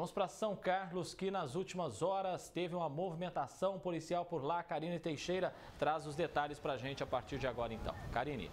Vamos para São Carlos, que nas últimas horas teve uma movimentação policial por lá. Karine Teixeira traz os detalhes para a gente a partir de agora, então. Karine.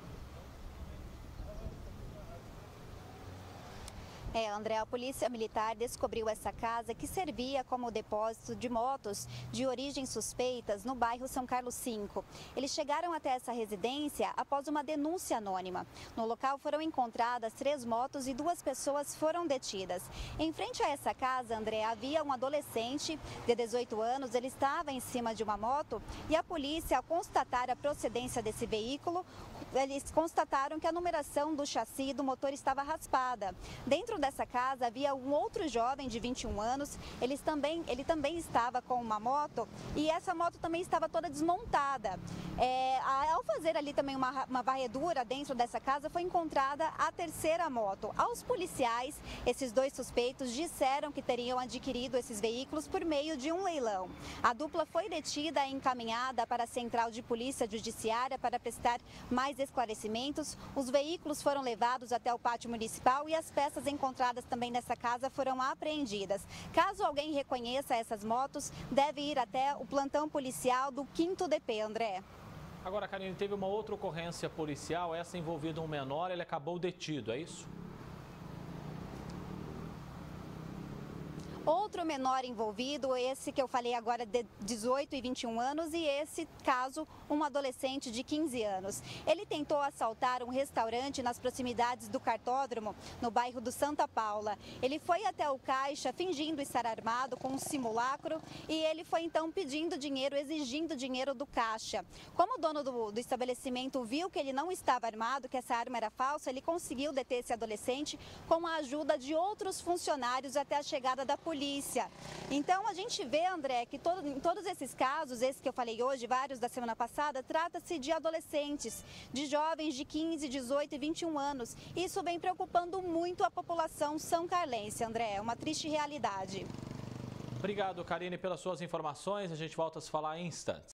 É, André, a Polícia Militar descobriu essa casa que servia como depósito de motos de origem suspeitas no bairro São Carlos V. Eles chegaram até essa residência após uma denúncia anônima. No local foram encontradas três motos e duas pessoas foram detidas. Em frente a essa casa, André, havia um adolescente de 18 anos. Ele estava em cima de uma moto e a polícia, ao constatar a procedência desse veículo, eles constataram que a numeração do chassi do motor estava raspada. Dentro dessa casa havia um outro jovem de 21 anos. Ele também, ele também estava com uma moto e essa moto também estava toda desmontada. É, ao fazer ali também uma, uma varredura dentro dessa casa, foi encontrada a terceira moto. Aos policiais, esses dois suspeitos disseram que teriam adquirido esses veículos por meio de um leilão. A dupla foi detida e encaminhada para a Central de Polícia Judiciária para prestar mais esclarecimentos. Os veículos foram levados até o pátio municipal e as peças encontradas também nessa casa foram apreendidas. Caso alguém reconheça essas motos, deve ir até o plantão policial do 5 DP, André. Agora, Karine, teve uma outra ocorrência policial, essa envolvida um menor, ele acabou detido, é isso? Outro menor envolvido, esse que eu falei agora de 18 e 21 anos e esse caso, um adolescente de 15 anos. Ele tentou assaltar um restaurante nas proximidades do cartódromo, no bairro do Santa Paula. Ele foi até o caixa fingindo estar armado com um simulacro e ele foi então pedindo dinheiro, exigindo dinheiro do caixa. Como o dono do, do estabelecimento viu que ele não estava armado, que essa arma era falsa, ele conseguiu deter esse adolescente com a ajuda de outros funcionários até a chegada da polícia polícia. Então a gente vê, André, que todo, em todos esses casos, esse que eu falei hoje, vários da semana passada, trata-se de adolescentes, de jovens de 15, 18 e 21 anos. Isso vem preocupando muito a população são carlense, André. É uma triste realidade. Obrigado, Karine, pelas suas informações. A gente volta a se falar em instantes.